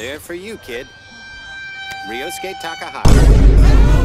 There for you, kid. Rio skate Takahashi.